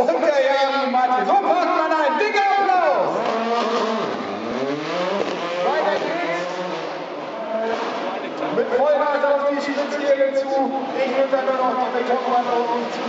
Und der Jan Martin. So braucht man einen dicken Applaus. Weiter geht's. Mit Vollgas auf die Spitzkegel zu. Ich nehme dann nur noch die Betonwand auf und zu